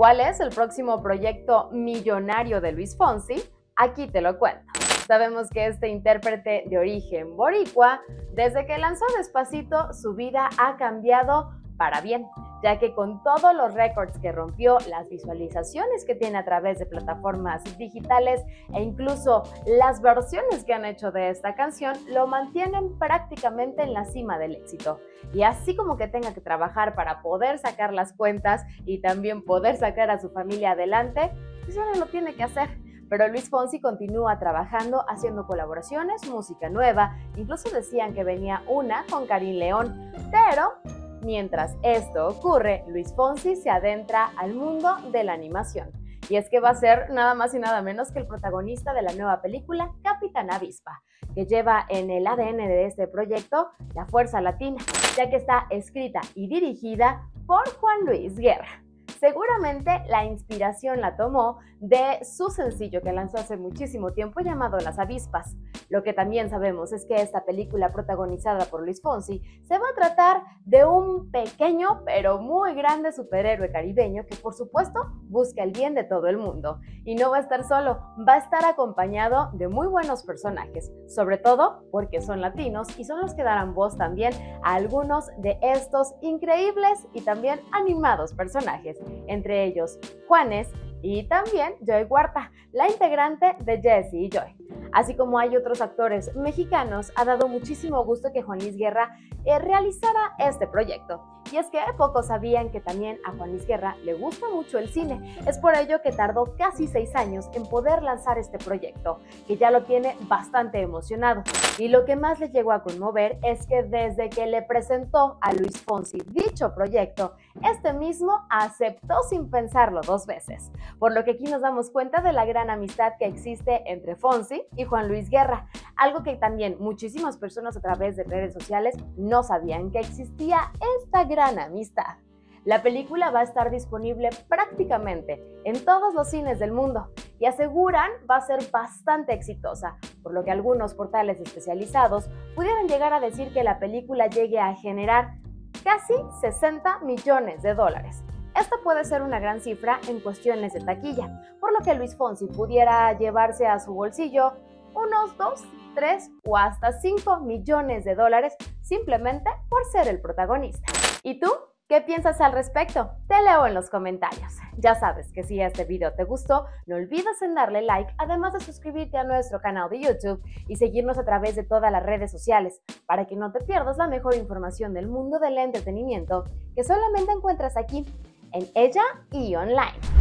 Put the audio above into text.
¿Cuál es el próximo proyecto millonario de Luis Fonsi? Aquí te lo cuento. Sabemos que este intérprete de origen boricua, desde que lanzó Despacito, su vida ha cambiado para bien, ya que con todos los récords que rompió, las visualizaciones que tiene a través de plataformas digitales e incluso las versiones que han hecho de esta canción, lo mantienen prácticamente en la cima del éxito. Y así como que tenga que trabajar para poder sacar las cuentas y también poder sacar a su familia adelante, pues ahora lo tiene que hacer pero Luis Fonsi continúa trabajando, haciendo colaboraciones, música nueva, incluso decían que venía una con Karim León, pero Mientras esto ocurre, Luis Fonsi se adentra al mundo de la animación. Y es que va a ser nada más y nada menos que el protagonista de la nueva película Capitán Avispa, que lleva en el ADN de este proyecto la fuerza latina, ya que está escrita y dirigida por Juan Luis Guerra. Seguramente la inspiración la tomó de su sencillo que lanzó hace muchísimo tiempo llamado Las avispas. Lo que también sabemos es que esta película protagonizada por Luis Fonsi se va a tratar de un pequeño pero muy grande superhéroe caribeño que por supuesto busca el bien de todo el mundo. Y no va a estar solo, va a estar acompañado de muy buenos personajes, sobre todo porque son latinos y son los que darán voz también a algunos de estos increíbles y también animados personajes entre ellos Juanes y también Joy Huerta, la integrante de Jesse y Joy. Así como hay otros actores mexicanos, ha dado muchísimo gusto que Juan Luis Guerra eh, realizara este proyecto. Y es que pocos sabían que también a Juan Luis Guerra le gusta mucho el cine. Es por ello que tardó casi seis años en poder lanzar este proyecto, que ya lo tiene bastante emocionado. Y lo que más le llegó a conmover es que desde que le presentó a Luis Fonsi dicho proyecto, este mismo aceptó sin pensarlo dos veces. Por lo que aquí nos damos cuenta de la gran amistad que existe entre Fonsi y Juan Luis Guerra, algo que también muchísimas personas a través de redes sociales no sabían que existía esta gran amistad. La película va a estar disponible prácticamente en todos los cines del mundo y aseguran va a ser bastante exitosa, por lo que algunos portales especializados pudieran llegar a decir que la película llegue a generar casi 60 millones de dólares. Esta puede ser una gran cifra en cuestiones de taquilla, por lo que Luis Fonsi pudiera llevarse a su bolsillo unos 2, 3 o hasta 5 millones de dólares simplemente por ser el protagonista. ¿Y tú? ¿Qué piensas al respecto? Te leo en los comentarios. Ya sabes que si este video te gustó, no olvides en darle like, además de suscribirte a nuestro canal de YouTube y seguirnos a través de todas las redes sociales, para que no te pierdas la mejor información del mundo del entretenimiento que solamente encuentras aquí, en ella y online.